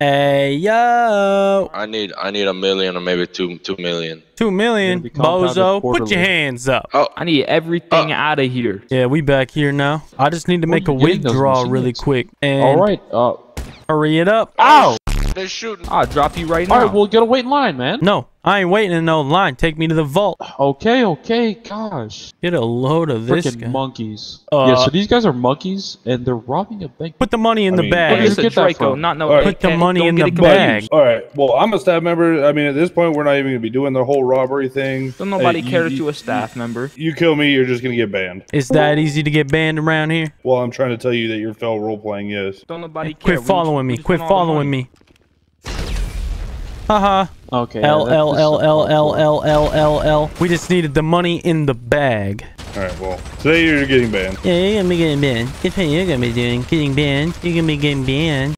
Hey yo, I need I need a million or maybe two two million. two million, Gonna be compounded bozo. Put your hands up. Oh. I need everything out of here. Yeah, we back here now. I just need to Where make a you getting those withdraw really quick and All right. Uh, hurry it up. ow! They're shooting. I'll drop you right All now. right, well, get a wait in line, man. No, I ain't waiting in no line. Take me to the vault. Okay, okay, gosh. Get a load of this Freaking guy. monkeys. Uh, yeah, so these guys are monkeys, and they're robbing a bank. Put the money in I the mean- Go Where'd bag. you get that Draco, not no. All right. Put the money Don't in the bag. confused. All right. Well, I'm a staff member. I mean, at this point, we're not even gonna be doing the whole robbery thing. Don't nobody Hey, you- care that you- you a staff member. You kill me, you're just gonna get banned. It's that easy to get banned around here. Well, I'm trying to tell you that you're fell role playing. Yes. Don't nobody care. Quit We following we me. Quit want all the following money. me. Haha. Okay. L L L L. L L L L L. We just needed the money in the bag. All right. Well, today you're getting banned. Yeah, you're gonna be getting banned. Guess what you're gonna be doing? Getting banned. You're gonna be getting banned.